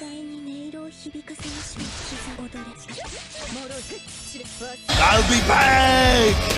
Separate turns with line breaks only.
界に音色を響
I'll be back!